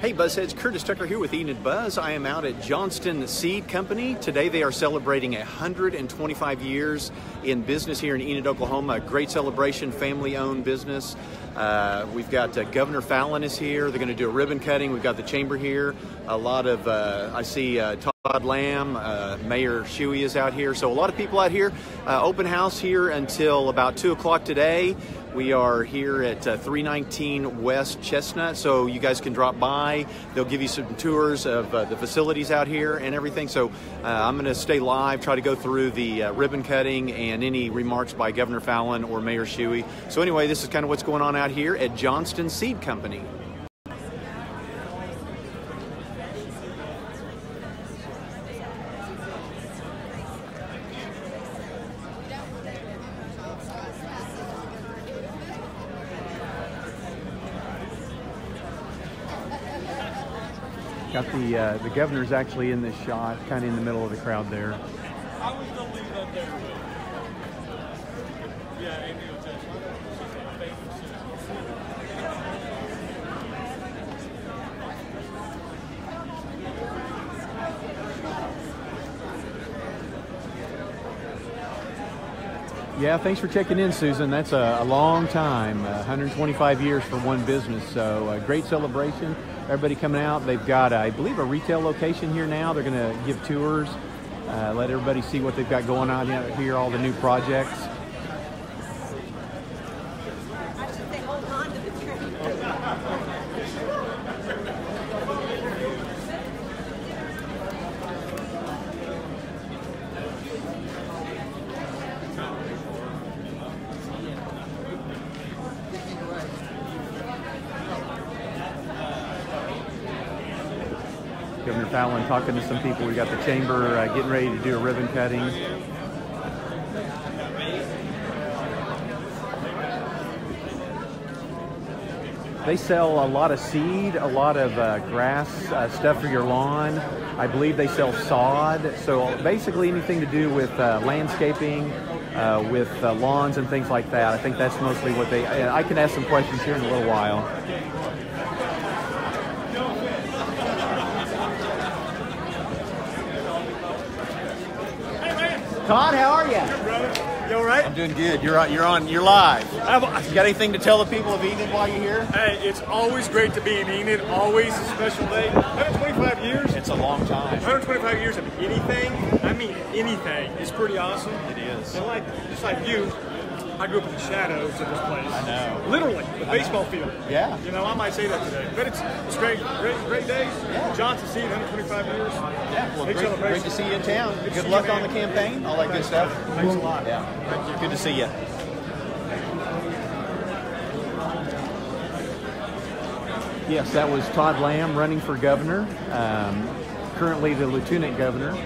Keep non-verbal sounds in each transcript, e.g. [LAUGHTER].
Hey Buzzheads, Curtis Tucker here with Enid Buzz. I am out at Johnston Seed Company. Today they are celebrating 125 years in business here in Enid, Oklahoma. A great celebration, family owned business. Uh, we've got uh, Governor Fallin is here. They're going to do a ribbon cutting. We've got the chamber here. A lot of, uh, I see uh, Todd Lamb, uh, Mayor Shewey is out here. So a lot of people out here. Uh, open house here until about 2 o'clock today. We are here at uh, 319 West Chestnut, so you guys can drop by. They'll give you some tours of uh, the facilities out here and everything. So uh, I'm going to stay live, try to go through the uh, ribbon cutting and any remarks by Governor Fallin or Mayor Shewey. So anyway, this is kind of what's going on out here at Johnston Seed Company. Got the uh, the governor's actually in this shot, kind of in the middle of the crowd there. I was there. Yeah, Yeah, thanks for checking in, Susan. That's a, a long time, uh, 125 years for one business. So a great celebration. Everybody coming out. They've got, I believe, a retail location here now. They're going to give tours, uh, let everybody see what they've got going on here, all the new projects. I should say hold on to the tree. Governor Fallin talking to some people. We got the chamber uh, getting ready to do a ribbon cutting. They sell a lot of seed, a lot of uh, grass uh, stuff for your lawn. I believe they sell sod. So basically anything to do with uh, landscaping, uh, with uh, lawns and things like that. I think that's mostly what they. I can ask some questions here in a little while. Todd, how are you? Good, Brother, you all right? I'm doing good. You're on. You're on. You're live. I'm- You got anything to tell the people of Enid while you're here? Hey, it's always great to be in Enid. Always a special day. 125 years. It's a long time. 125 years of anything. I mean anything. It's pretty awesome. It is. And like just like you, I grew up in the shadows of this place. I know. Literally, the baseball field. Yeah. You know, I might say that today, but it's it's great, great, great day. Yeah. Johnson Seed, 125 years. Yeah. Well, great, great to see you in town. Good Good luck you, on the campaign. All that good stuff. Thanks a lot. Yeah. Thank you. Good to see you. Yes, that was Todd Lamb running for governor. Um, currently the lieutenant governor.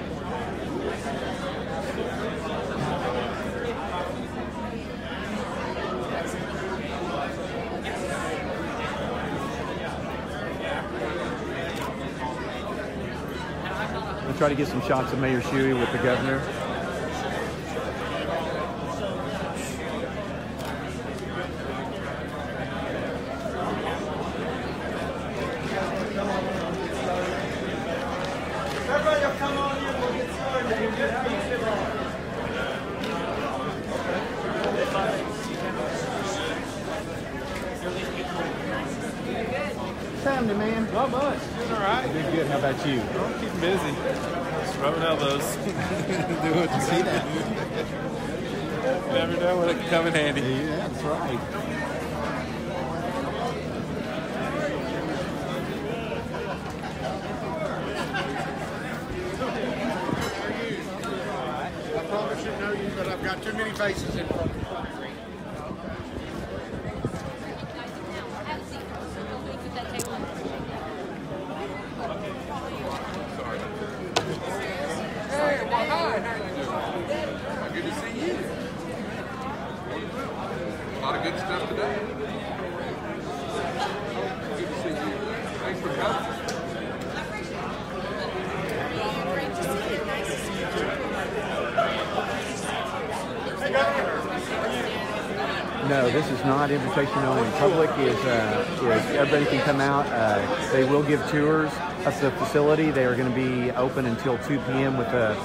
Try to get some shots of Mayor Shewey with the governor. Everybody, come on in. We'll get started. How you feeling? Family man. Not much. Doing all right. Good, good. How about you? I'm keeping busy. Just rubbing elbows. Do what you See that? never know when it can come in handy. Yeah, that's right. I probably should know you, but I've got too many faces in front of me. Hey, well, hi. How you doing? Good to see you. A lot of good stuff today. Good to see you. Thanks for coming. No, no, this is not invitation only. Public is, uh, is everybody can come out. Uh, they will give tours of the facility. They are going to be open until 2 p.m. with a,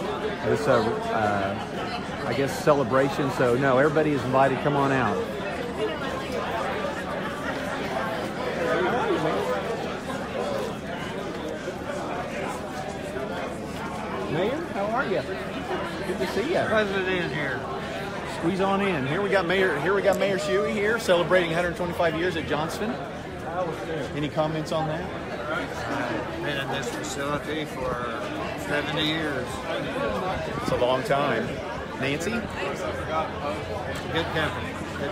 this, uh, uh, I guess, celebration. So no, everybody is invited. Come on out. Mayor, how are you? Good to see you. President here. Squeeze on in. Here we got Mayor. Here we got Mayor Shewey here celebrating 125 years at Johnston. Any comments on that? I've been in this facility for 70 years. It's a long time. Nancy, Good company. Good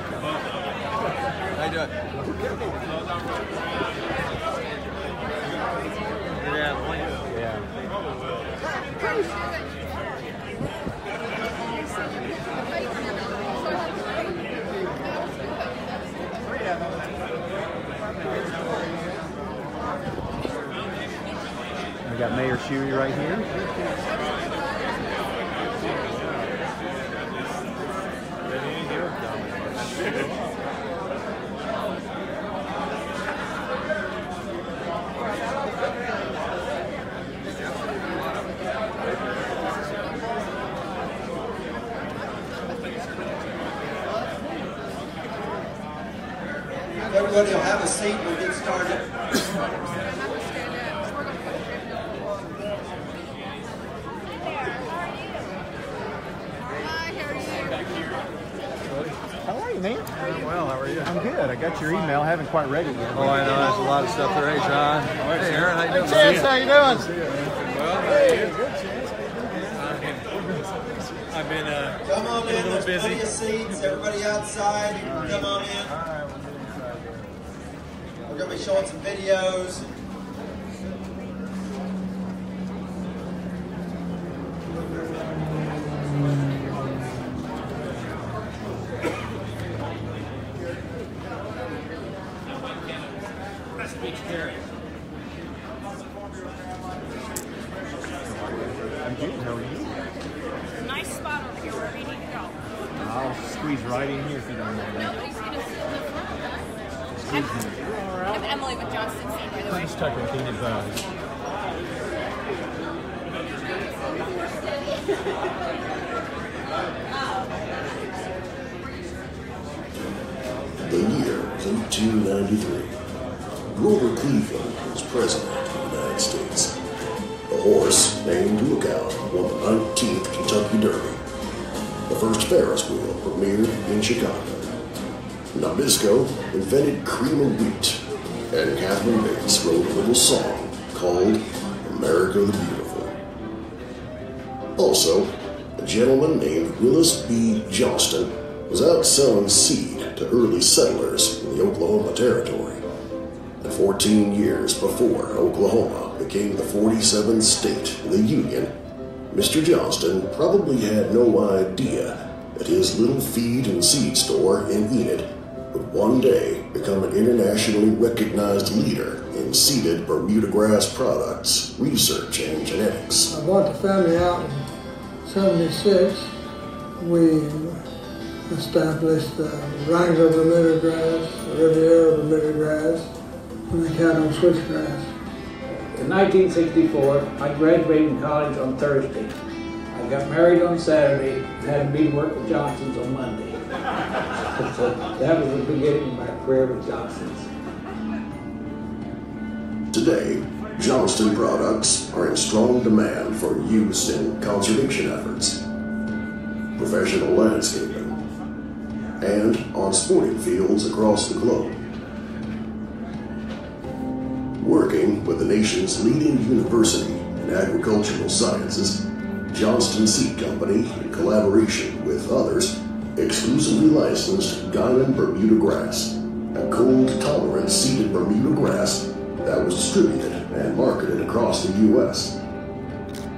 company. How you doing? Good yeah. We got Mayor Shewey right here. Everybody will have a seat. We'll get started. How are you, man? Well, how are you? I'm good. I got your email. I haven't quite read it yet. Oh, I know. There's a lot of stuff there. Hey, John. Hey, Aaron. How you doing? Chance, how you doing? Well, hey. Good, Chance. I've been uh, Come on in. little There's busy. plenty of seats. Everybody outside, you can come on in. To go. I'll squeeze right in here if you don't mind. Nobody's gonna sit in the front. I'm Emily with Johnston Seed, by the way. Just tucking Keenan Buzz. The year was 1893. Grover Cleveland was president of the United States. The horse, named Lookout, won the 19th Kentucky Derby. The first Ferris wheel premiered in Chicago. Nabisco invented cream of wheat, and Katharine Bates wrote a little song called America the Beautiful. Also, a gentleman named Willis B. Johnston was out selling seed to early settlers in the Oklahoma Territory. And 14 years before Oklahoma became the 47th state in the Union, Mr. Johnston probably had no idea that his little feed and seed store in Enid would one day become an internationally recognized leader in seeded Bermuda grass products, research, and genetics. I bought the family out in 76. We established the Wrangler Bermuda grass, the Riviera Bermuda grass, and the Caddo switchgrass. In 1964, I graduated from college on Thursday. I got married on Saturday and had a meeting work with Johnson's on Monday. [LAUGHS] that was the beginning of my career with Johnson's. Today, Johnston products are in strong demand for use in conservation efforts, professional landscaping, and on sporting fields across the globe. Working with the nation's leading university in agricultural sciences, Johnston Seed Company, in collaboration with others, exclusively licensed Diamond Bermuda grass, a cold-tolerant seeded Bermuda grass that was distributed and marketed across the U.S.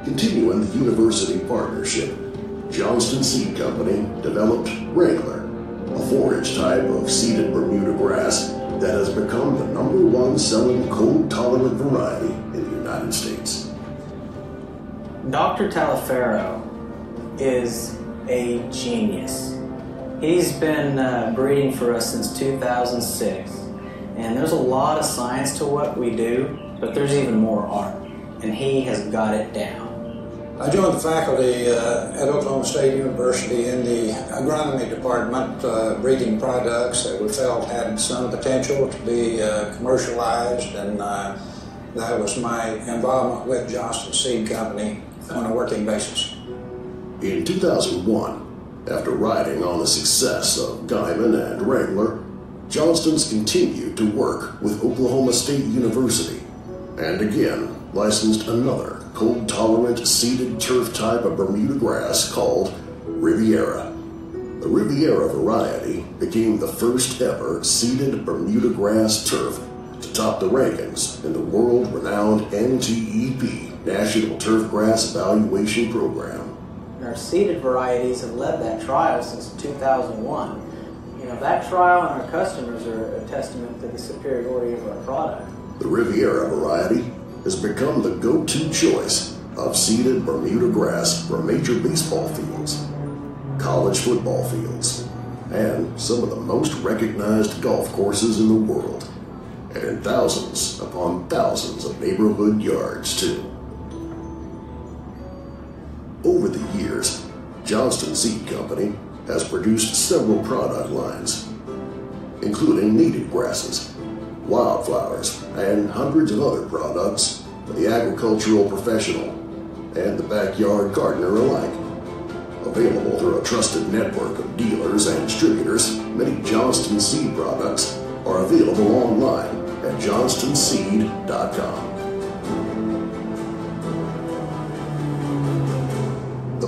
Continuing the university partnership, Johnston Seed Company developed Wrangler, a forage type of seeded Bermuda grass that has become the number one selling cold-tolerant variety in the United States. Dr. Taliaferro is a genius. He's been uh, breeding for us since 2006. And there's a lot of science to what we do, but there's even more art. And he has got it down. I joined the faculty uh, at Oklahoma State University in the agronomy department, uh, breeding products that we felt had some potential to be uh, commercialized, and uh, that was my involvement with Johnston Seed Company on a working basis. In 2001, after riding on the success of Diamond and Wrangler, Johnston's continued to work with Oklahoma State University and again licensed another cold tolerant seeded turf type of Bermuda grass called Riviera. The Riviera variety became the first ever seeded Bermuda grass turf to top the rankings in the world renowned NTEP National Turf Grass Evaluation Program. Our seeded varieties have led that trial since 2001. You know, that trial and our customers are a testament to the superiority of our product. The Riviera variety has become the go-to choice of seeded Bermuda grass for major baseball fields, college football fields, and some of the most recognized golf courses in the world, and in thousands upon thousands of neighborhood yards, too. Over the years, Johnston Seed Company has produced several product lines, including native grasses, wildflowers, and hundreds of other products for the agricultural professional and the backyard gardener alike. Available through a trusted network of dealers and distributors, many Johnston Seed products are available online at johnstonseed.com.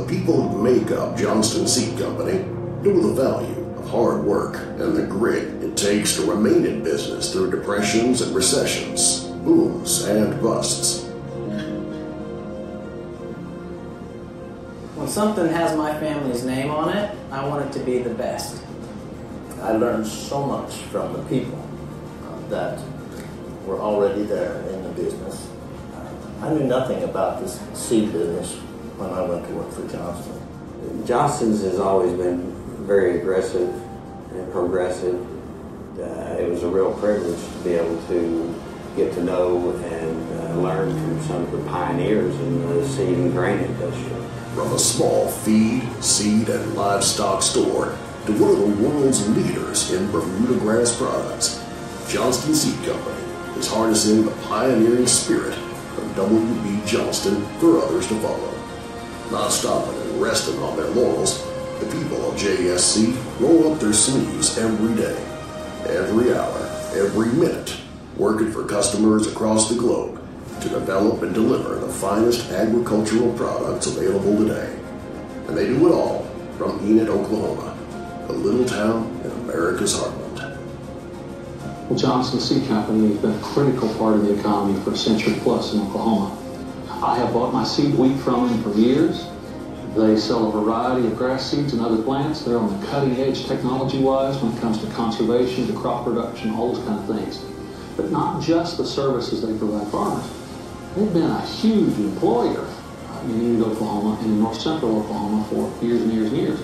people who make up Johnston Seed Company know the value of hard work and the grit it takes to remain in business through depressions and recessions, booms and busts. When something has my family's name on it, I want it to be the best. I learned so much from the people uh, that were already there in the business. I knew nothing about this seed business when I went to work for Johnston. Johnston's has always been very aggressive and progressive. Uh, it was a real privilege to be able to get to know and uh, learn from some of the pioneers in the seed and grain industry. From a small feed, seed, and livestock store to one of the world's leaders in Bermuda grass products, Johnston Seed Company is harnessing the pioneering spirit of W.B. Johnston for others to follow. Not stopping and resting on their laurels, the people of JSC roll up their sleeves every day, every hour, every minute, working for customers across the globe to develop and deliver the finest agricultural products available today. And they do it all from Enid, Oklahoma, a little town in America's heartland. Well, Johnson Seed Company has been a critical part of the economy for a century plus in Oklahoma. I have bought my seed wheat from them for years. They sell a variety of grass seeds and other plants. They're on the cutting edge technology wise when it comes to conservation, to crop production, all those kind of things. But not just the services they provide farmers. They've been a huge employer in Oklahoma and in north central Oklahoma for years and years and years.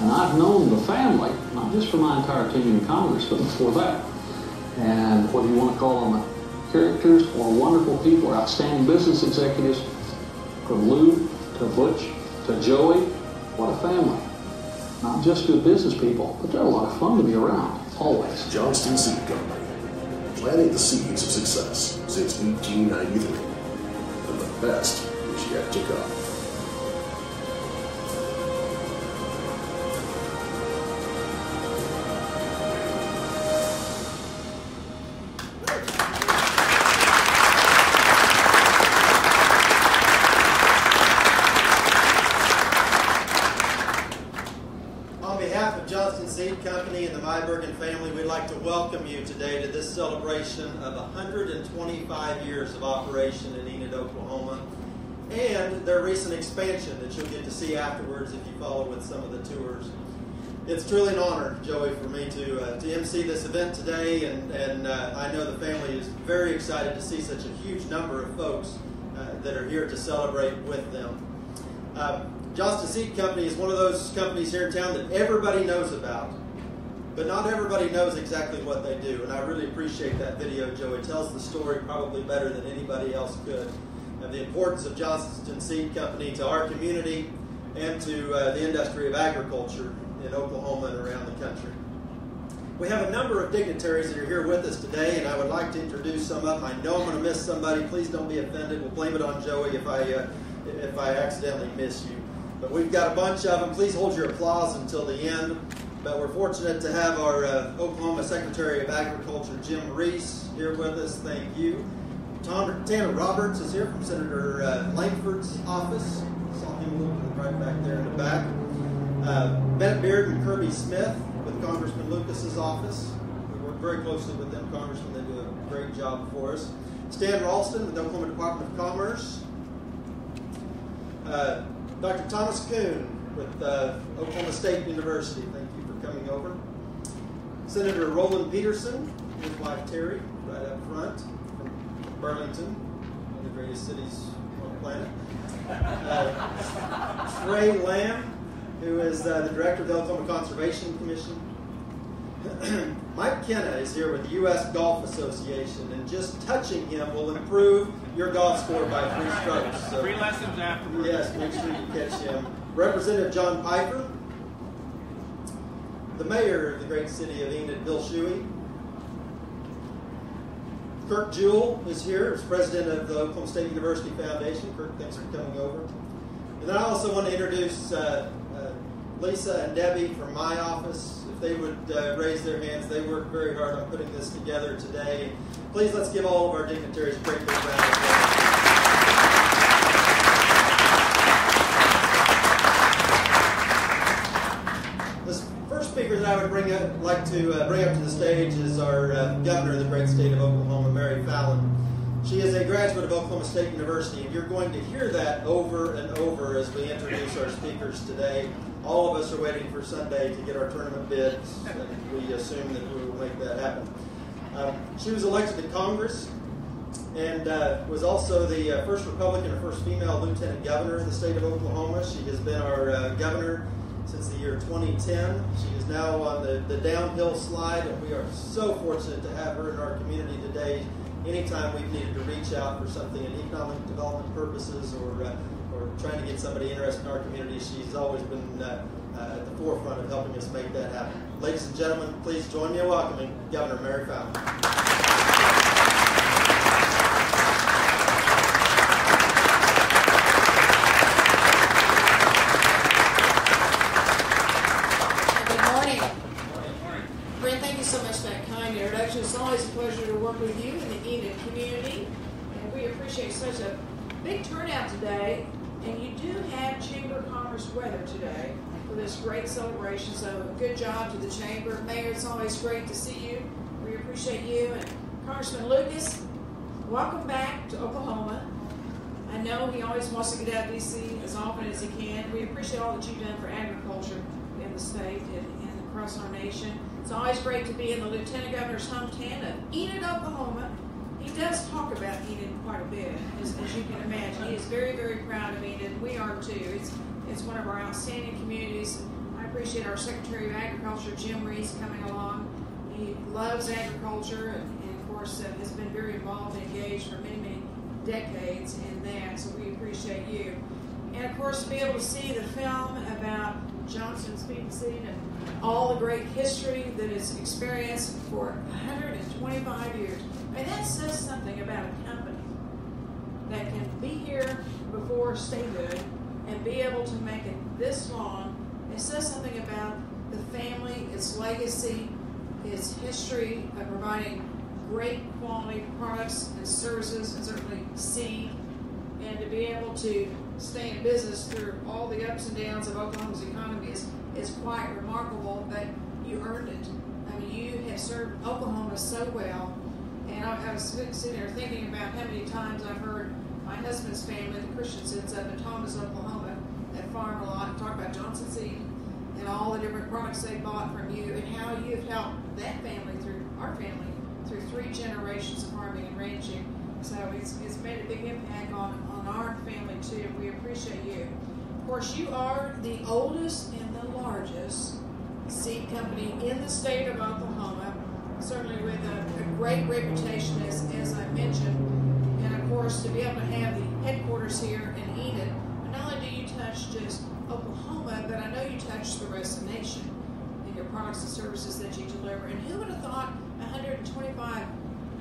And I've known the family, not just for my entire tenure in Congress, but before that. And whether you want to call them characters or wonderful people outstanding business executives, from Lou to Butch to Joey, what a family. Not just good business people, but they're a lot of fun to be around, always. Johnston Seed Company, planting the seeds of success since 1893 and the best is yet to come. 125 years of operation in Enid, Oklahoma, and their recent expansion that you'll get to see afterwards if you follow with some of the tours. It's truly an honor, Joey, for me to, uh, to MC this event today, and, and uh, I know the family is very excited to see such a huge number of folks uh, that are here to celebrate with them. Uh, Johnston Seed Company is one of those companies here in town that everybody knows about, but not everybody knows exactly what they do. And I really appreciate that video, Joe. It tells the story probably better than anybody else could of the importance of Johnston Seed Company to our community and to uh, the industry of agriculture in Oklahoma and around the country. We have a number of dignitaries that are here with us today, and I would like to introduce some of them. I know I'm going to miss somebody. Please don't be offended. We'll blame it on Joey if I uh, if I accidentally miss you. But we've got a bunch of them. Please hold your applause until the end. But we're fortunate to have our uh, Oklahoma Secretary of Agriculture, Jim Reese, here with us. Thank you. Tom, Tanner Roberts is here from Senator uh, Lankford's office. Saw him bit right back there in the back. Uh, Bennett Beard and Kirby Smith with Congressman Lucas's office. We work very closely with them, Congressman. They do a great job for us. Stan Ralston with the Oklahoma Department of Commerce. Uh, Dr. Thomas Coon with uh, Oklahoma State University. Thank you for coming over. Senator Roland Pederson, his wife Terry, right up front from Burlington, one of the greatest cities on the planet. Uh, Ray Lamb, who is uh, the director of the Oklahoma Conservation Commission. [CLEARS THROAT] Mike Kenna is here with the U.S. Golf Association, and just touching him will improve your golf score by three strokes. So, Free lessons afterwards. Yes, make sure you catch him. Representative John Piper, the mayor of the great city of Enid, Bill Shewey. Kirk Jewell is here as president of the Oklahoma State University Foundation. Kirk, thanks for coming over. And then I also want to introduce uh, uh, Lisa and Debbie from my office. If they would uh, raise their hands, they worked very hard on putting this together today. Please let's give all of our dignitaries a great big round of applause. This first speaker that I would bring up, like to uh, bring up to the stage is our uh, governor of the great state of Oklahoma, Mary Fallin. She is a graduate of Oklahoma State University, and you're going to hear that over and over as we introduce our speakers today. All of us are waiting for Sunday to get our tournament bids, and we assume that we will make that happen. Um, she was elected to Congress and uh, was also the uh, first Republican or first female lieutenant governor in the state of Oklahoma. She has been our uh, governor since the year 2010. She is now on the, the downhill slide, and we are so fortunate to have her in our community today. Anytime we've needed to reach out for something in economic development purposes or, uh, or trying to get somebody interested in our community, she's always been uh, uh, at the forefront of helping us make that happen. Ladies and gentlemen, please join me in welcoming Governor Mary Fallin. Good morning. Brent, thank you so much for that kind introduction. It's always a pleasure to work with you in the Enid community. And we appreciate such a big turnout today. And you do have Chamber of Commerce weather today for this great celebration. So good job to the Chamber. Mayor, it's always great to see you. We appreciate you. And Congressman Lucas, welcome back to Oklahoma. I know he always wants to get out of DC as often as he can. We appreciate all that you've done for agriculture in the state and, and across our nation. It's always great to be in the Lieutenant Governor's hometown of Enid, Oklahoma. He does talk about Enid quite a bit, as, as you can imagine. He is very, very proud of Enid. We are too. It's it's one of our outstanding communities. I appreciate our Secretary of Agriculture, Jim Reese, coming along. He loves agriculture and, and of course, uh, has been very involved and engaged for many, many decades in that, so we appreciate you. And of course, to be able to see the film about Johnson Speed Seed and all the great history that is experienced for 125 years. And that says something about a company that can be here before statehood and be able to make it this long. It says something about the family, its legacy, its history of providing great quality products and services, and certainly seed, and to be able to stay in business through all the ups and downs of Oklahoma's economy is, is quite remarkable but you earned it. I mean, you have served Oklahoma so well, and I, was sitting there thinking about how many times I've heard my husband's family, the Christiansons up in Thomas, Oklahoma, that farm a lot, talk about Johnson Seed and all the different products they bought from you, and how you've helped that family through our family through three generations of farming and ranching. So it's, it's made a big impact on, on our family too. We appreciate you. Of course, you are the oldest and largest seed company in the state of Oklahoma, certainly with a, a great reputation, as, as I mentioned. And of course, to be able to have the headquarters here in Enid, not only do you touch just Oklahoma, but I know you touch the rest of the nation in your products and services that you deliver. And who would have thought 125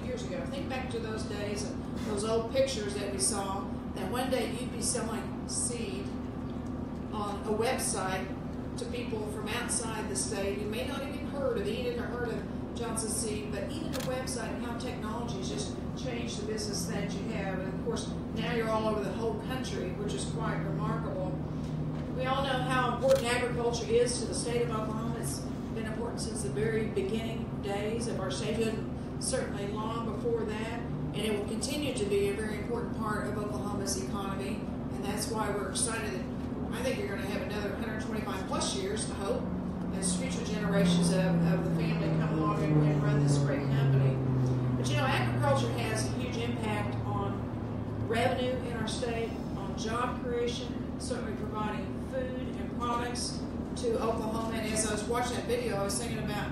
years ago, think back to those days and those old pictures that we saw, that one day you'd be selling seed on a website to people from outside the state who may not even heard of Enid or heard of Johnson Seed, but even the website and how technology has just changed the business that you have. And of course, now you're all over the whole country, which is quite remarkable. We all know how important agriculture is to the state of Oklahoma. It's been important since the very beginning days of our statehood, certainly long before that. And it will continue to be a very important part of Oklahoma's economy. And that's why we're excited I think you're going to have another 125 plus years, I hope, as future generations of, of the family come along and, and run this great company. But you know, agriculture has a huge impact on revenue in our state, on job creation, certainly providing food and products to Oklahoma. And as I was watching that video, I was thinking about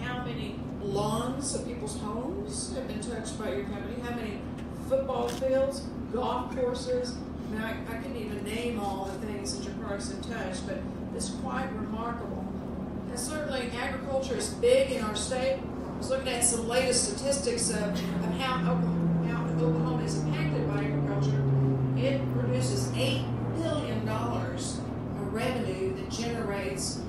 how many lawns of people's homes have been touched by your company, how many football fields, golf courses, now, I, I couldn't even name all the things that your have touched, but it's quite remarkable. And certainly, agriculture is big in our state. I was looking at some latest statistics of, of how, Oklahoma, how Oklahoma is impacted by agriculture. It produces $8 billion of revenue that generates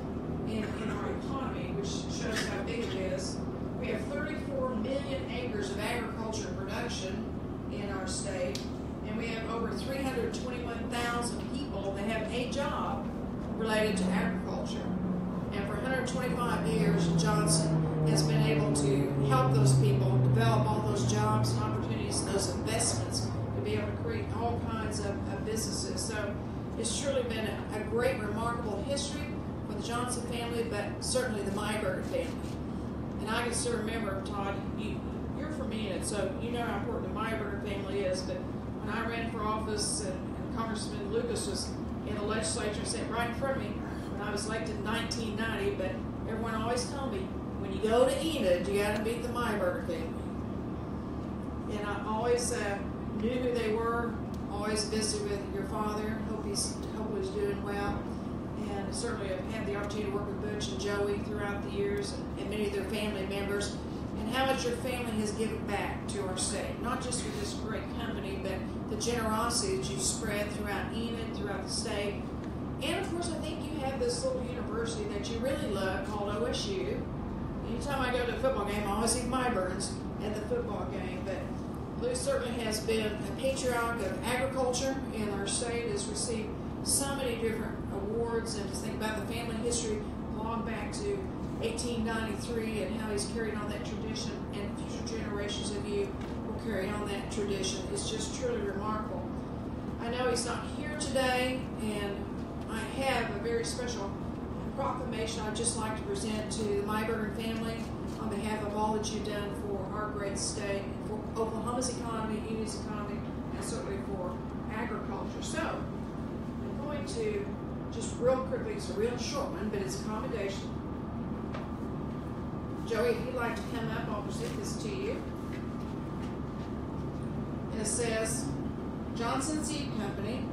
in, in our economy, which shows how big it is. We have 34 million acres of agriculture production in our state and we have over 321,000 people that have a job related to agriculture. And for 125 years, Johnson has been able to help those people develop all those jobs and opportunities those investments to be able to create all kinds of, of businesses. So it's truly been a, a, great, remarkable history for the Johnson family, but certainly the Myberg family. And I can still remember, Todd, you, you're from Enid, so you know how important the Myberg family is, but when I ran for office and, and Congressman Lucas was in the legislature sitting right in front of me when I was elected in 1990, but everyone always told me, when you go to Enid, you got to meet the Myberg family. And I always uh, knew who they were, always visited with your father, hope he's, hope he's doing well. And certainly I've had the opportunity to work with Butch and Joey throughout the years and, and many of their family members and how much your family has given back to our state, not just with this great company, but the generosity that you spread throughout Enid, throughout the state. And of course, I think you have this little university that you really love called OSU. Anytime I go to a football game, I always see Myburns at the football game. But Lou certainly has been a patriarch of agriculture, and our state has received so many different awards. And to think about the family history long back to 1893 and how he's carried on that tradition, and future generations of you will carry on that tradition. It's just truly remarkable. I know he's not here today, and I have a very special proclamation I'd just like to present to the Myberg family on behalf of all that you've done for our great state, for Oklahoma's economy, Enid's economy, and certainly for agriculture. So, I'm going to just real quickly, it's a real short one, but it's a commendation Joey, if you'd like to come up, I'll present this to you. And it says, Johnson Seed Company,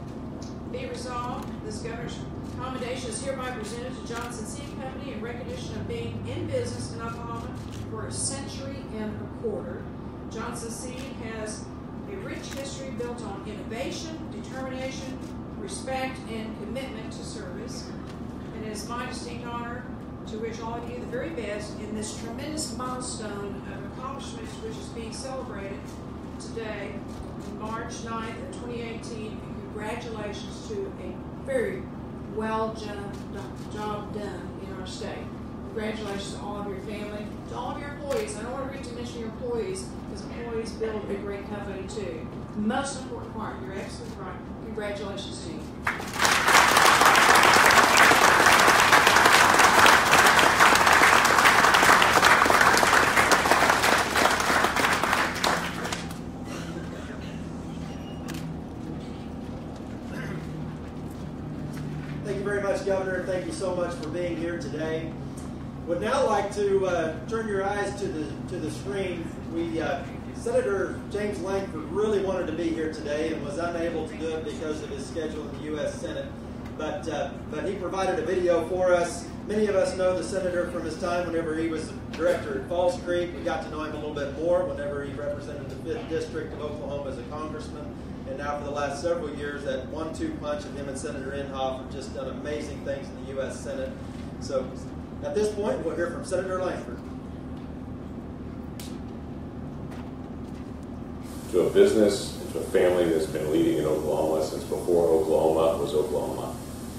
be resolved, this governor's commendation is hereby presented to Johnson Seed Company in recognition of being in business in Oklahoma for a century and a quarter. Johnson Seed has a rich history built on innovation, determination, respect, and commitment to service. And it is my distinct honor to wish all of you the very best in this tremendous milestone of accomplishments which is being celebrated today, March 9th of 2018, and congratulations to a very well done, job done in our state. Congratulations to all of your family, to all of your employees. I don't want to forget to mention your employees, because employees build a great company too. The most important part, you're absolutely right. Congratulations to you. much, Governor. Thank you so much for being here today. Would now like to uh, turn your eyes to the to the screen. We uh, Senator James Lankford really wanted to be here today and was unable to do it because of his schedule in the U.S. Senate. But uh, but he provided a video for us. Many of us know the senator from his time whenever he was director at Falls Creek. We got to know him a little bit more whenever he represented the 5th District of Oklahoma as a congressman. And now for the last several years, that one-two punch of him and Senator Inhofe have just done amazing things in the U.S. Senate. So at this point, we'll hear from Senator Lankford. To a business, to a family that's been leading in Oklahoma since before Oklahoma was Oklahoma.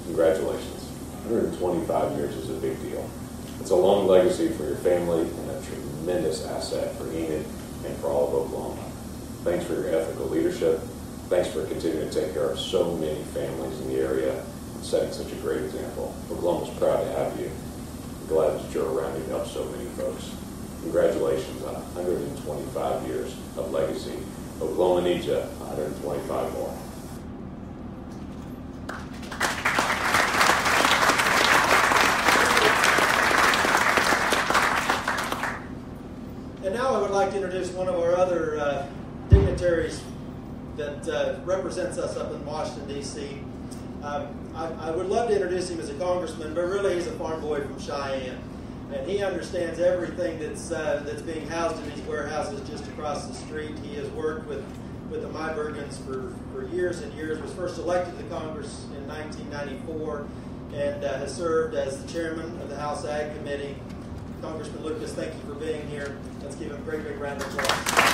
Congratulations. 125 years is a big deal. It's a long legacy for your family and a tremendous asset for Enid and for all of Oklahoma. Thanks for your ethical leadership. Thanks for continuing to take care of so many families in the area setting such a great example. Oklahoma's proud to have you. I'm glad that you're rounding up so many folks. Congratulations on 125 years of legacy. Oklahoma needs you 125 more. And now I would like to introduce one of our other uh, dignitaries that uh, represents us up in Washington, D.C. Um, I, I, would love to introduce him as a congressman, but really he's a farm boy from Cheyenne. And he understands everything that's, uh, that's being housed in these warehouses just across the street. He has worked with, with the Mybergens for, for years and years, was first elected to Congress in 1994, and uh, has served as the chairman of the House Ag Committee. Congressman Lucas, thank you for being here. Let's give him a great big round of applause.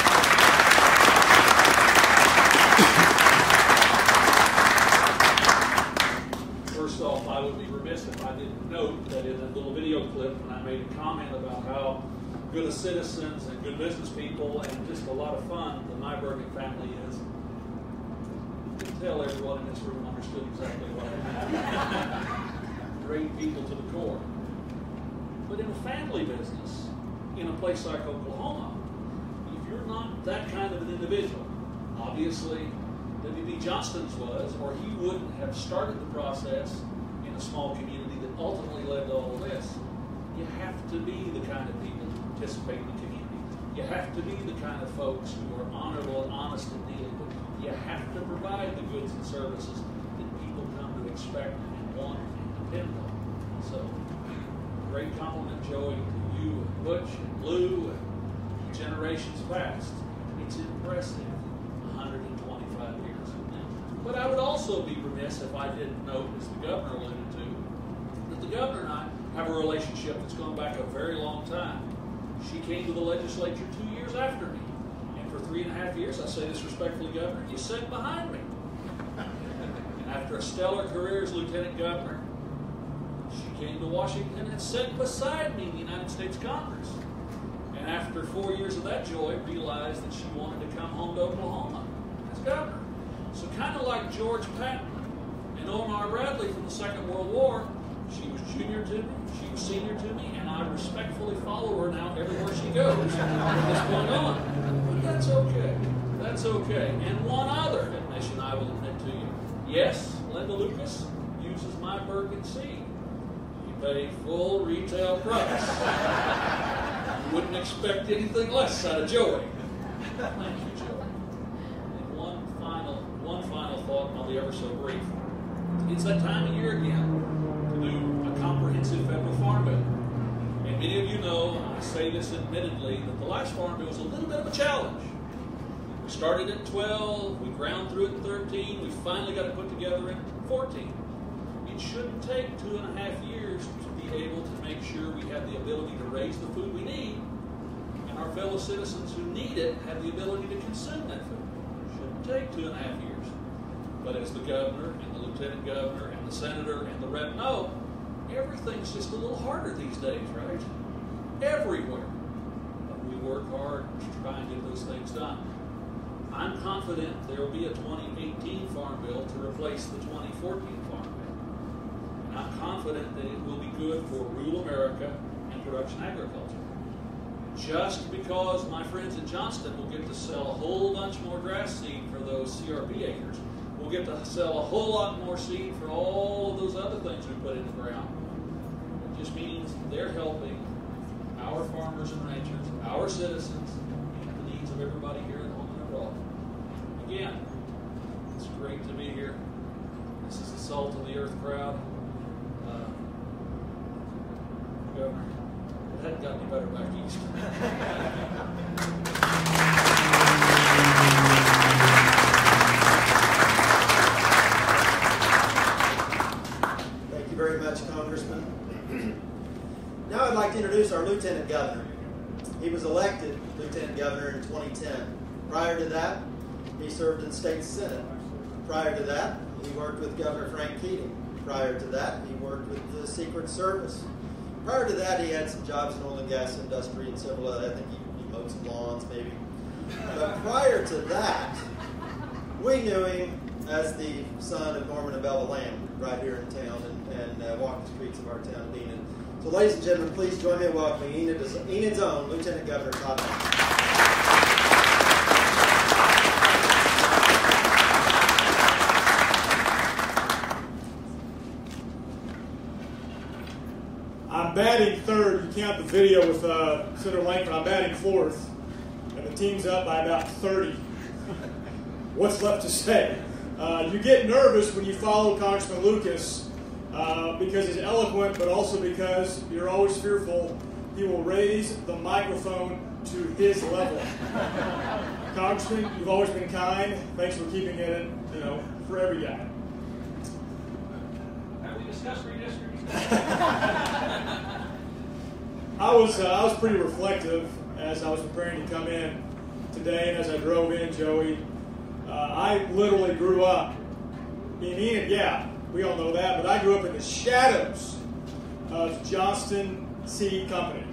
First off, I would be remiss if I didn't note that in a little video clip when I made a comment about how good of citizens and good business people and just a lot of fun the Mybergen family is, you can tell everyone in this room understood exactly what I meant. [LAUGHS] Great people to the core. But in a family business, in a place like Oklahoma, if you're not that kind of an individual, obviously W.B. Johnston's was, or he wouldn't have started the process in a small community that ultimately led to all of this. You have to be the kind of people who participate in the community. You have to be the kind of folks who are honorable and honest in dealing with. You have to provide the goods and services that people come to expect and want and depend on. So, great compliment, Joey, to you and Butch and Lou and generations past. It's impressive. 125 years. from now. But I would also be remiss if I didn't note, as the governor alluded governor and I have a relationship that's gone back a very long time. She came to the legislature two years after me. And for three and a half years, I say this respectfully, Governor, you sat behind me. And [LAUGHS] after a stellar career as lieutenant governor, she came to Washington and sat beside me in the United States Congress. And after four years of that joy, realized that she wanted to come home to Oklahoma as governor. So kind of like George Patton and Omar Bradley from the Second World War, she was junior to me, she was senior to me, and I respectfully follow her now everywhere she goes this point on. But that's okay. That's okay. And one other admission I will admit to you. Yes, Linda Lucas uses Mybergen seed. You pay full retail price. you wouldn't expect anything less out of Joey. Thank you, Joey. And one final, one final thought, and I'll be ever so brief. It's that time of year again farm bill. And many of you know, I say this admittedly, that the last farm bill was a little bit of a challenge. We started at 12, we ground through it in 13, we finally got it put together in 14. It shouldn't take two and a half years to be able to make sure we have the ability to raise the food we need, and our fellow citizens who need it have the ability to consume that food. It shouldn't take two and a half years. But as the governor and the lieutenant governor and the senator and the rep know, everything's just a little harder these days, right? Everywhere. But we work hard to try and get those things done. I'm confident there will be a 2018 Farm Bill to replace the 2014 Farm Bill. And I'm confident that it will be good for rural America and production agriculture. just because my friends in Johnston will get to sell a whole bunch more grass seed for those CRP acres. We'll get to sell a whole lot more seed for all of those other things we put in the ground. They're helping our farmers and ranchers, our citizens, meet the needs of everybody here in Holman and Rolfe. Again, it's great to be here. This is the salt of the earth crowd. Uh, Governor, it hadn't got any better back east. [LAUGHS] 2010. Prior to that, he served in state senate. Prior to that, he worked with Governor Frank Keating. Prior to that, he worked with the Secret Service. Prior to that, he had some jobs in oil and gas industry and several other, I think he, he mowed some lawns maybe. But prior to that, we knew him as the son of Norman and Bella Lamb right here in town and, and uh, walked the streets of our town Enid. So ladies and gentlemen, please join me in welcoming Enid, Enid's own Lieutenant Governor Todd I'm batting third. You count the video with uh, Senator Lankford. I'm batting fourth, and the team's up by about 30. [LAUGHS] What's left to say? Uh, you get nervous when you follow Congressman Lucas uh, because he's eloquent, but also because you're always fearful he will raise the microphone to his level. [LAUGHS] Congressman, you've always been kind. Thanks for keeping it, you know, for every guy. Have we discussed redistricting? I was uh, I was pretty reflective as I was preparing to come in today, and as I drove in, Joey. Uh, I literally grew up in Enid. Yeah, we all know that, but I grew up in the shadows of Johnston Seed Company.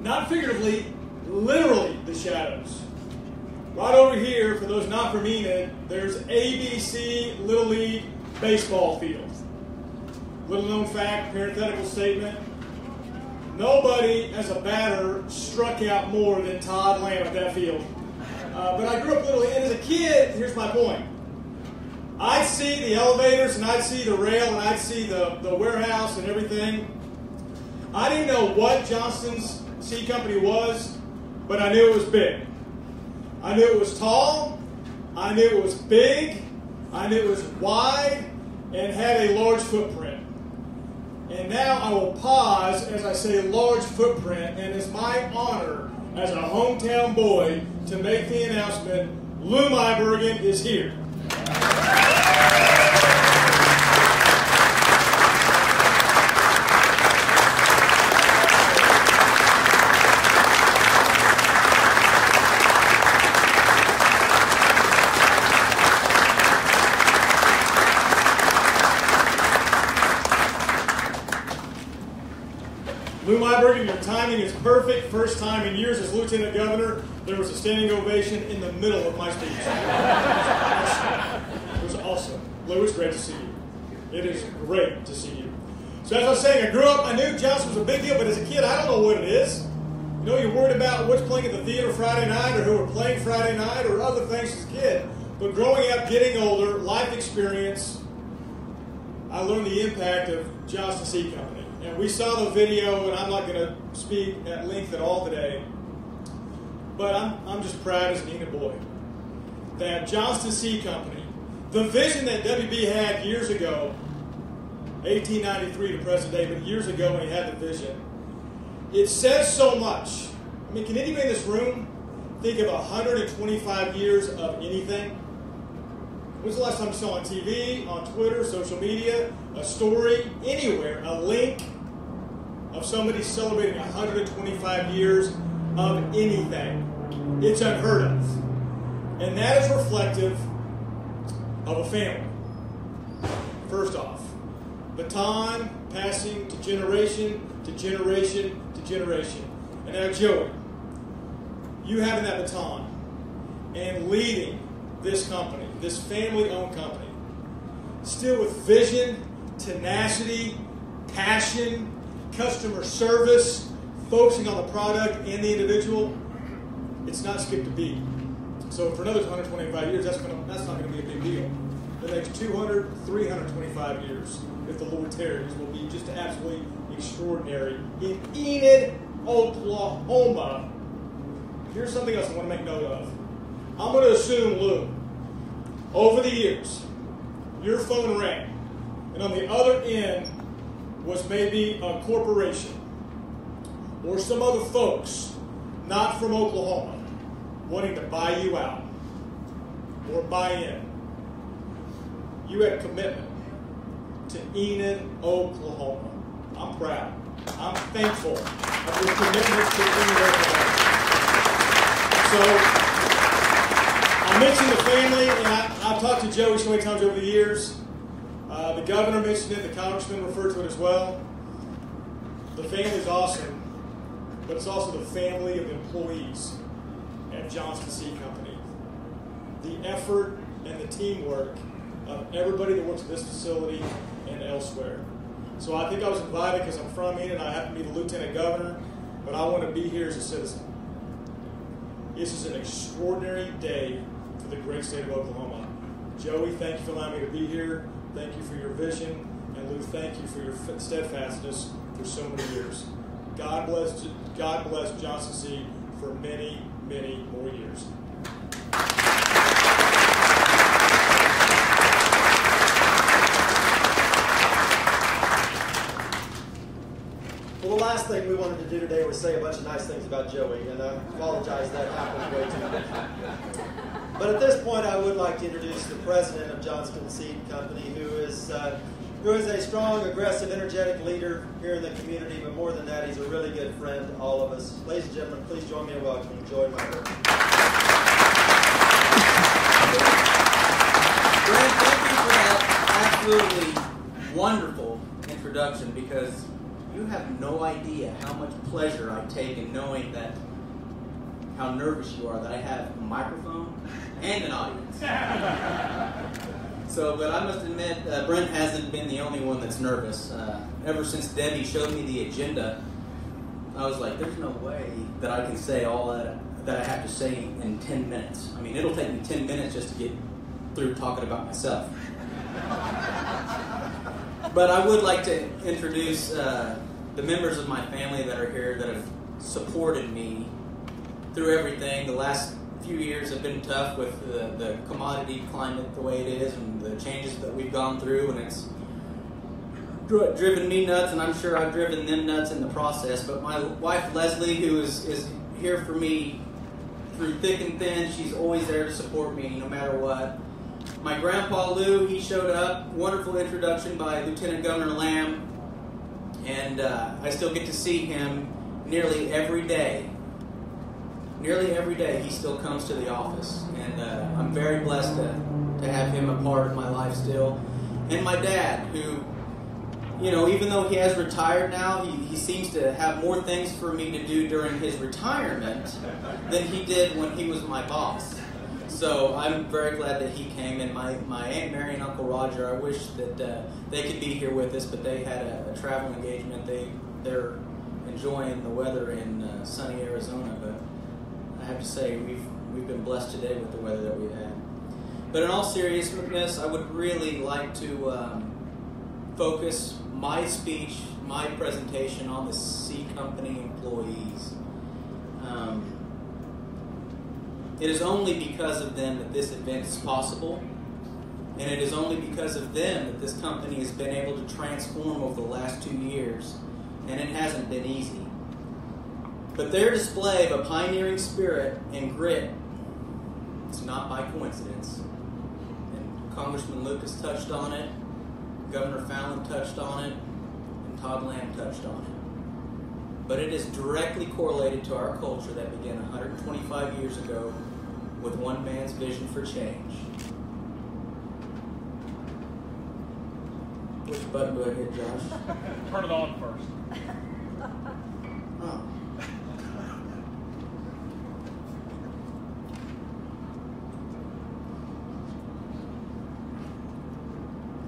Not figuratively, literally the shadows. Right over here, for those not from Enid, there's ABC Little League baseball field. Little known fact, parenthetical statement. Nobody as a batter struck out more than Todd Lamb at that field. Uh, but I grew up literally, and as a kid, here's my point. I'd see the elevators and I'd see the rail and I'd see the, the warehouse and everything. I didn't know what Johnston's Seed Company was, but I knew it was big. I knew it was tall, I knew it was big, I knew it was wide, and had a large footprint. And now I will pause as I say large footprint, and it's my honor as a hometown boy to make the announcement Lou Meibergen is here. Lou Meibergen, your timing is perfect. First time in years as Lieutenant Governor, there was a standing ovation in the middle of my speech. It was awesome. Lou, it's great to see you. It is great to see you. So as I was saying, I grew up, I knew Johnston was a big deal, but as a kid, I don't know what it is. You know, you're worried about what's playing at the theater Friday night or who are playing Friday night or other things as a kid. But growing up, getting older, life experience, I learned the impact of Johnston Seed Company. And we saw the video, and I'm not going to speak at length at all today, but I'm, I'm just proud as an Enid boy that Johnston Seed Company, the vision that WB had years ago, 1893 to present day, but years ago when he had the vision, it says so much. I mean, can anybody in this room think of 125 years of anything? When's the last time you saw on TV, on Twitter, social media, a story, anywhere, a link of somebody celebrating 125 years of anything? It's unheard of. And that is reflective of a family. First off, baton passing to generation to generation to generation. And now, Joey, you having that baton and leading this company, this family owned company, still with vision, tenacity, passion, customer service, focusing on the product and the individual, it's not skipped a beat. So for another 125 years, that's, gonna, that's not going to be a big deal. The next 200, 325 years, if the Lord tarries, will be just absolutely extraordinary in Enid, Oklahoma. Here's something else I want to make note of. I'm going to assume, Lou, over the years, your phone rang, and on the other end was maybe a corporation or some other folks not from Oklahoma wanting to buy you out or buy in. You had commitment to Enid, Oklahoma. I'm proud. I'm thankful of your commitment to Enid, Oklahoma. So, I mentioned the family, and I, I've talked to Joey so many times over the years. Uh, the governor mentioned it, the congressman referred to it as well. The family's awesome, but it's also the family of employees at Johnston Seed Company. The effort and the teamwork of everybody that works at this facility and elsewhere. So I think I was invited because I'm from here and I happen to be the lieutenant governor, but I want to be here as a citizen. This is an extraordinary day for the great state of Oklahoma. Joey, thank you for allowing me to be here. Thank you for your vision. And Lou, thank you for your steadfastness for so many years. God bless, God bless Johnston Seed for many, many more years. Well, the last thing we wanted to do today was say a bunch of nice things about Joey, and I apologize that happened way too much. But at this point, I would like to introduce the president of Johnston Seed Company, who is uh, who is a strong, aggressive, energetic leader here in the community. But more than that, he's a really good friend to all of us. Ladies and gentlemen, please join me in welcoming Joey Meyer. Brent, thank you for that absolutely wonderful introduction because you have no idea how much pleasure I take in knowing that how nervous you are that I have a microphone and an audience. [LAUGHS] so, but I must admit, uh, Brent hasn't been the only one that's nervous. Uh, ever since Debbie showed me the agenda, I was like, there's no way that I can say all that, that I have to say in 10 minutes. I mean, it'll take me 10 minutes just to get through talking about myself. [LAUGHS] but I would like to introduce uh, the members of my family that are here that have supported me through everything. The last few years have been tough with the, the commodity climate the way it is and the changes that we've gone through, and it's driven me nuts, and I'm sure I've driven them nuts in the process. But my wife Leslie, who is, is here for me through thick and thin, she's always there to support me no matter what. My grandpa Lou, he showed up. Wonderful introduction by Lieutenant Governor Lamb, and uh, I still get to see him nearly every day nearly every day he still comes to the office. And uh, I'm very blessed to, to have him a part of my life still. And my dad, who, you know, even though he has retired now, he, he seems to have more things for me to do during his retirement than he did when he was my boss. So I'm very glad that he came. And my, my Aunt Mary and Uncle Roger, I wish that uh, they could be here with us, but they had a, a travel engagement. They, they're enjoying the weather in uh, sunny Arizona, but I have to say we've we've been blessed today with the weather that we've had. But in all seriousness, I would really like to um, focus my speech, my presentation on the C Company employees. Um, it is only because of them that this event is possible, and it is only because of them that this company has been able to transform over the last two years, and it hasn't been easy. But their display of a pioneering spirit and grit is not by coincidence. And Congressman Lucas touched on it, Governor Fallin touched on it, and Todd Lamb touched on it. But it is directly correlated to our culture that began 125 years ago with one man's vision for change. Which button do I hit, Josh? Turn it on first. Oh.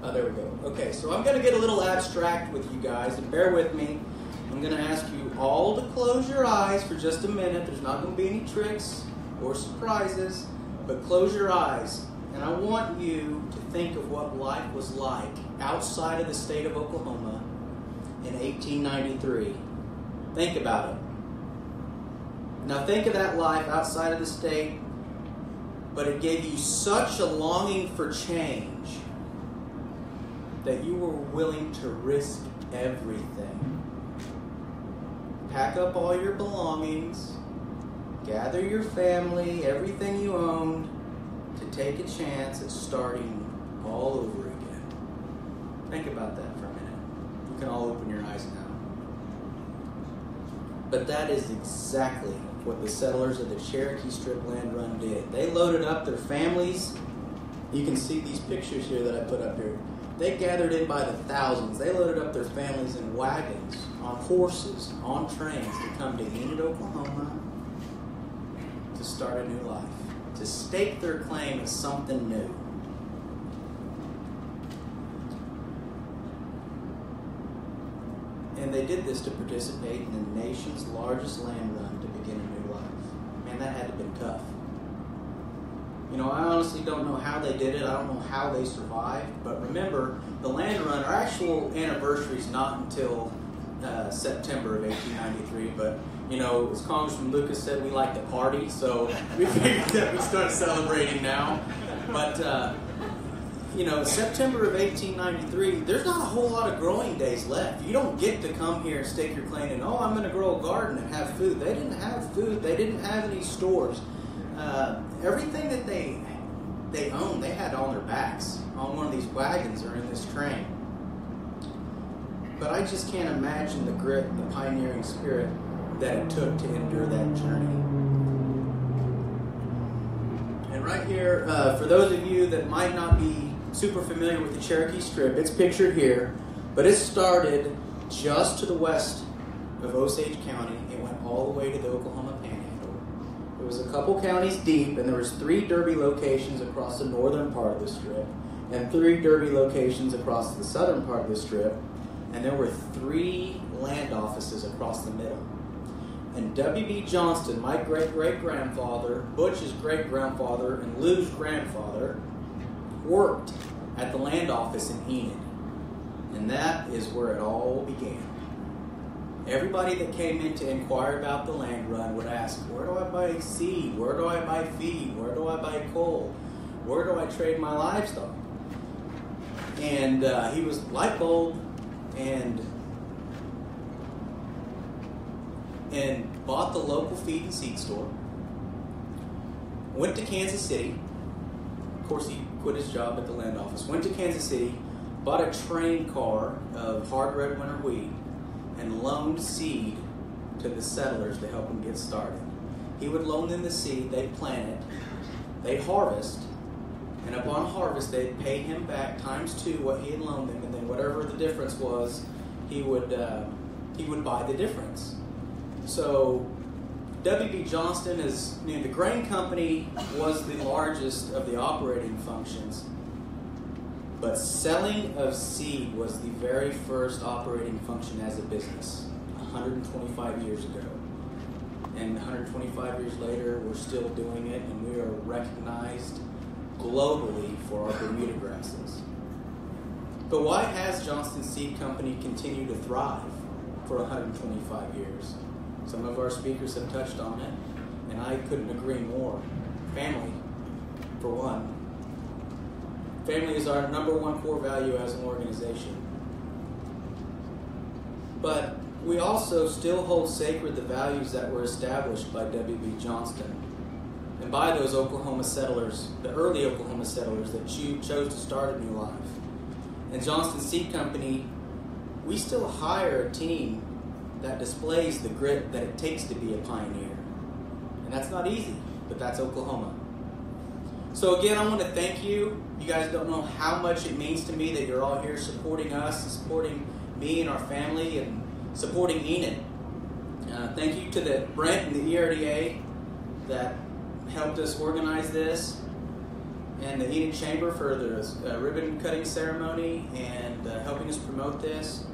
Oh, there we go. Okay, so I'm going to get a little abstract with you guys, and bear with me. I'm going to ask you all to close your eyes for just a minute. There's not going to be any tricks or surprises, but close your eyes. And I want you to think of what life was like outside of the state of Oklahoma in 1893. Think about it. Now, think of that life outside of the state, but it gave you such a longing for change that you were willing to risk everything. Pack up all your belongings, gather your family, everything you owned, to take a chance at starting all over again. Think about that for a minute. You can all open your eyes now. But that is exactly what the settlers of the Cherokee Strip land run did. They loaded up their families. You can see these pictures here that I put up here. They gathered in by the thousands. They loaded up their families in wagons, on horses, on trains to come to Enid, Oklahoma to start a new life, to stake their claim as something new. And they did this to participate in the nation's largest land run to begin a new life. Man, that had to have been tough. You know, I honestly don't know how they did it. I don't know how they survived. But remember, the land run, our actual anniversary is not until uh, September of 1893. But, you know, as Congressman Lucas said, we like to party. So [LAUGHS] we figured that we start celebrating now. But, uh, you know, September of 1893, there's not a whole lot of growing days left. You don't get to come here and stake your claim and, oh, I'm going to grow a garden and have food. They didn't have food. They didn't have any stores. Uh, everything that they they owned, they had on their backs on one of these wagons or in this train. But I just can't imagine the grit and the pioneering spirit that it took to endure that journey. And right here, uh, for those of you that might not be super familiar with the Cherokee Strip, it's pictured here, but it started just to the west of Osage County. It went all the way to the Oklahoma Panhandle. It was a couple counties deep, and there was three Derby locations across the northern part of the strip, and three Derby locations across the southern part of the strip, and there were three land offices across the middle. And W.B. Johnston, my great great grandfather, Butch's great grandfather, and Lou's grandfather, worked at the land office in Enid. And that is where it all began. Everybody that came in to inquire about the land run would ask, Where do I buy seed? Where do I buy feed? Where do I buy coal? Where do I trade my livestock? And uh, he was light bulb and and bought the local feed and seed store. Went to Kansas City. Of course, he quit his job at the land office. Went to Kansas City, bought a train car of hard red winter wheat, and loaned seed to the settlers to help them get started. He would loan them the seed, they'd plant it, they'd harvest, and upon harvest, they'd pay him back times two what he had loaned them, and then whatever the difference was, he would uh, he would buy the difference. So WB Johnston is you know, the grain company was the largest of the operating functions, but selling of seed was the very first operating function as a business 125 years ago. And 125 years later, we're still doing it, and we are recognized globally for our Bermuda grasses. But why has Johnston Seed Company continued to thrive for 125 years? Some of our speakers have touched on it, and I couldn't agree more. Family, for one. Family is our number one core value as an organization. But we also still hold sacred the values that were established by W.B. Johnston and by those Oklahoma settlers, the early Oklahoma settlers that chose to start a new life. And Johnston Seed Company, we still hire a team that displays the grit that it takes to be a pioneer. And that's not easy, but that's Oklahoma. So again, I want to thank you. You guys don't know how much it means to me that you're all here supporting us, supporting me and our family, and supporting Enid. Uh, thank you to the Brent and the ERDA that helped us organize this, and the Enid Chamber for the uh, ribbon cutting ceremony and uh, helping us promote this.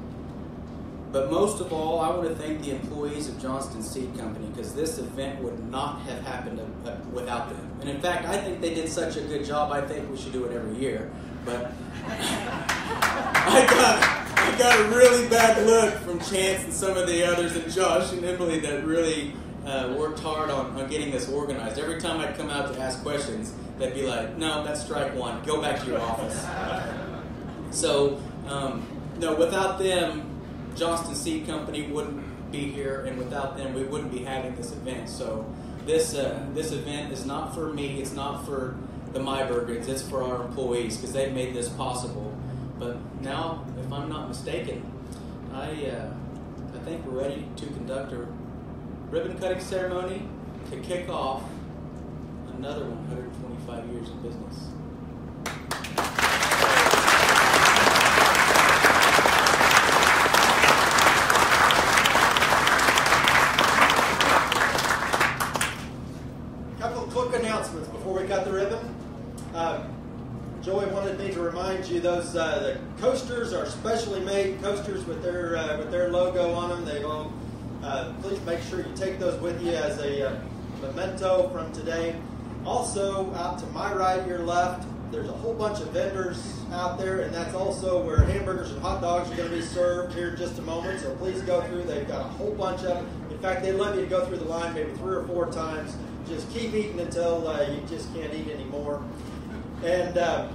But most of all, I want to thank the employees of Johnston Seed Company because this event would not have happened uh, without them. And in fact, I think they did such a good job. I think we should do it every year. But [LAUGHS] I got I got a really bad look from Chance and some of the others, and Josh and Emily that really uh, worked hard on, on getting this organized. Every time I'd come out to ask questions, they'd be like, "No, that's strike one. Go back to your office." So, um, no, without them, Johnston Seed Company wouldn't be here, and without them, we wouldn't be having this event. So, this uh, this event is not for me. It's not for the Meibergens. It's for our employees because they've made this possible. But now, if I'm not mistaken, I uh, I think we're ready to conduct a ribbon cutting ceremony to kick off another 125 years of business. couple of quick cut the ribbon. Um, Joey wanted me to remind you those uh, the coasters are specially made coasters with their uh, with their logo on them. They all uh, please make sure you take those with you as a uh, memento from today. Also, out to my right, your left, there's a whole bunch of vendors out there, and that's also where hamburgers and hot dogs are going to be served here in just a moment. So please go through. They've got a whole bunch of them. In fact, they love you go through the line maybe three or four times. Just keep eating until uh, you just can't eat anymore. And uh,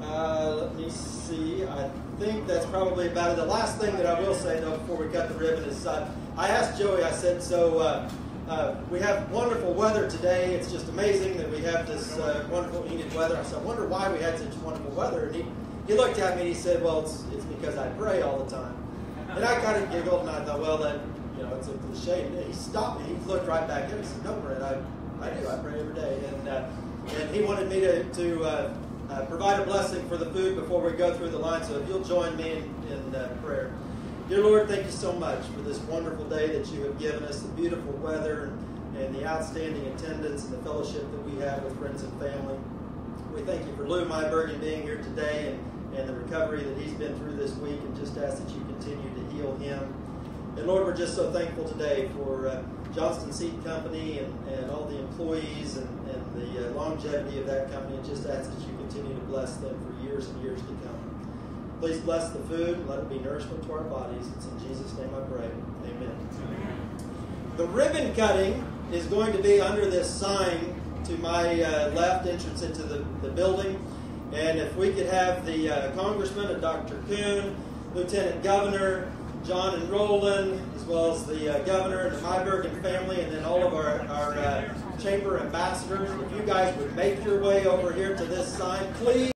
uh, let me see. I think that's probably about it. The last thing that I will say, though, before we cut the ribbon is uh, I asked Joey, I said, so uh, we have wonderful weather today. It's just amazing that we have this wonderful heated weather. So I wonder why we had such wonderful weather. And he, he looked at me and he said, well, it's, it's because I pray all the time. And I kind of giggled and I thought, well, then, know, it's a cliche. He stopped me. He looked right back at me and said, no, Brent, I, I do. I pray every day. And, uh, and he wanted me to, to uh, uh, provide a blessing for the food before we go through the line. So if you'll join me in, in uh, prayer. Dear Lord, thank you so much for this wonderful day that you have given us, the beautiful weather and, and the outstanding attendance and the fellowship that we have with friends and family. We thank you for Lou and being here today and, and the recovery that he's been through this week and just ask that you continue to heal him. And Lord, we're just so thankful today for uh, Johnston Seed Company and, and all the employees and, and the uh, longevity of that company and just ask that you continue to bless them for years and years to come. Please bless the food and let it be nourishment to our bodies. It's in Jesus' name I pray. Amen. The ribbon cutting is going to be under this sign to my uh, left entrance into the, the building. And if we could have the uh, Congressman and Dr. Coon, Lieutenant Governor, John and Roland, as well as the uh, Governor and the Meibergen family, and then all of our, our uh, chamber ambassadors, if you guys would make your way over here to this sign, please.